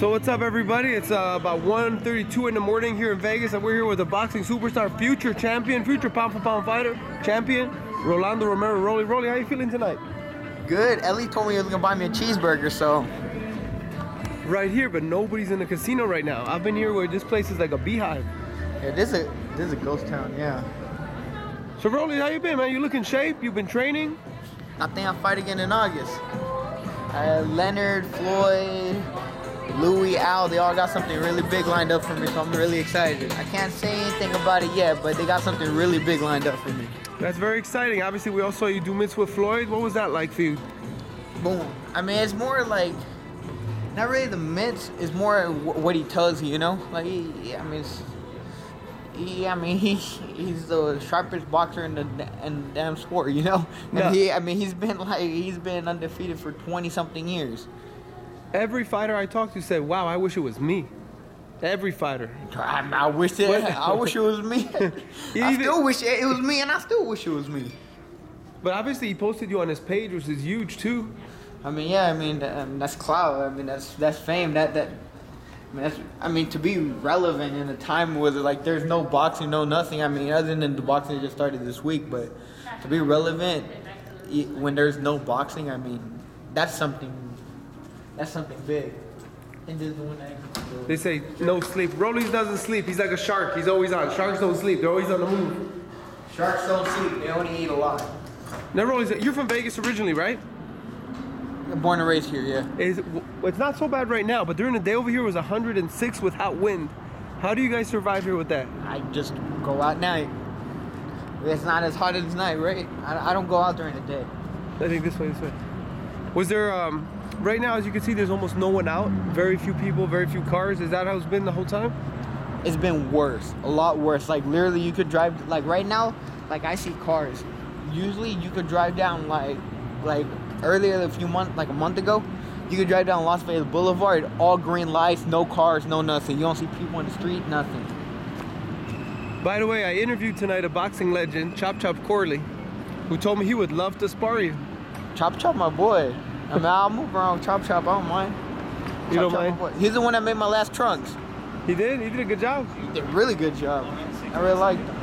So what's up, everybody? It's uh, about 1:32 in the morning here in Vegas, and we're here with a boxing superstar, future champion, future pound for pound fighter, champion, Rolando Romero. Rolly, Rolly, how you feeling tonight? Good. Elie told me he was gonna buy me a cheeseburger, so Right here, but nobody's in the casino right now. I've been here where this place is like a beehive. yeah, this is a this is a ghost town. Yeah. So Rolly, how you been, man? You look in shape. You've been training. I think I fight again in August. Uh, Leonard, Floyd, Louis, Al, they all got something really big lined up for me, so I'm really excited. I can't say anything about it yet, but they got something really big lined up for me. That's very exciting. Obviously, we all saw you do mitts with Floyd. What was that like for you? Boom. I mean, it's more like not really the mitts. It's more wh- what he tells you. You know, like he, I mean, it's, he, I mean, he he's the sharpest boxer in the in damn sport. You know, and Yeah. he, I mean, he's been like he's been undefeated for twenty something years. Every fighter I talked to said, "Wow, I wish it was me." Every fighter. I, I wish it. I wish it was me. I still wish it, it was me, and I still wish it was me. But obviously, he posted you on his page, which is huge too. I mean, yeah, I mean, um, that's clout. I mean, that's that's fame. That that. I mean, that's, I mean, to be relevant in a time where like there's no boxing, no nothing. I mean, other than the boxing that just started this week, but to be relevant when there's no boxing, I mean, that's something. That's something big. And this is the one that. They say no sleep. Rollies doesn't sleep. He's like a shark. He's always on. Sharks don't sleep. They're always on the move. Sharks don't sleep. They only eat a lot. Now, Rollies, you're from Vegas originally, right? Born and raised here, yeah. Is well, it's not so bad right now, but during the day over here it was 106 without wind. How do you guys survive here with that? I just go out night. It's not as hot as night, right? I, I don't go out during the day. I think this way, this way. Was there um right now as you can see there's almost no one out, very few people, very few cars. Is that how it's been the whole time? It's been worse, a lot worse. Like literally, you could drive. Like right now, like I see cars. Usually, you could drive down like, like earlier a few months, like a month ago. You could drive down Las Vegas Boulevard, all green lights, no cars, no nothing. You don't see people on the street, nothing. By the way, I interviewed tonight a boxing legend, Chop Chop Corley, who told me he would love to spar you. Chop Chop, my boy. I mean, I'll move around Chop Chop. I don't mind. You Chop don't Chop, mind? He's the one that made my last trunks. He did. He did a good job. He did a really good job. I really liked him.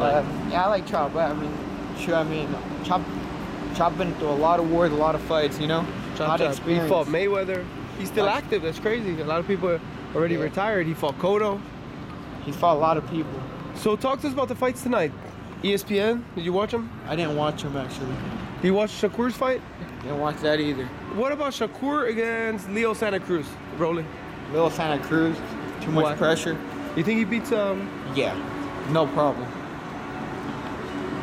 Uh, yeah, I like Chop. but I mean, sure. I mean, Chop, Chop been through a lot of wars, a lot of fights. You know, a Chop lot of Chop. He fought Mayweather. He's still Like- active. That's crazy. A lot of people are already Yeah. retired. He fought Cotto. He fought a lot of people. So talk to us about the fights tonight. ESPN. Did you watch them? I didn't watch them, actually. You watch Shakur's fight? Didn't watch that either. What about Shakur against Leo Santa Cruz? Rolling. Leo Santa Cruz, too much What? pressure. You think he beats um? Yeah, no problem.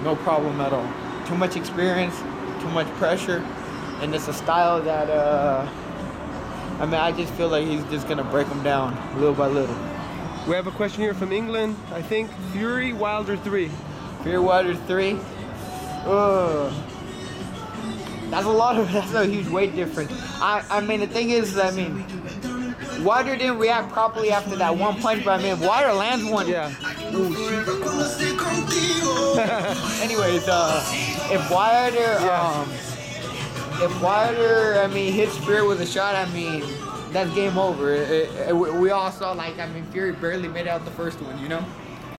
No problem at all. Too much experience, too much pressure, and it's a style that uh. I mean, I just feel like he's just gonna break him down little by little. We have a question here from England. I think Fury Wilder three. Fury Wilder three. Ugh. That's a lot of. That's a huge weight difference. I. I mean, the thing is, I mean, Wilder didn't react properly after that one punch, but I mean, if Wilder lands one. Yeah. Anyways, uh, if Wilder, um, if Wilder, I mean, hits Fury with a shot, I mean, that's game over. It- it- we we all saw, like, I mean, Fury barely made out the first one, you know?